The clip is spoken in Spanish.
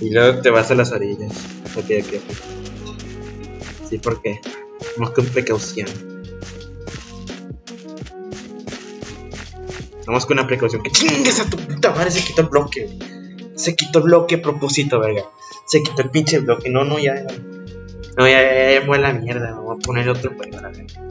Y luego te vas a las orillas. Ok. Sí, porque vamos con precaución. Vamos con una precaución. Que chingues a tu puta madre, se quitó el bloque. Se quitó el bloque a propósito, verga. Se quitó el pinche bloque. No, no, ya. No, ya, ya, ya, ya mueve la mierda. Vamos a poner otro para la verga.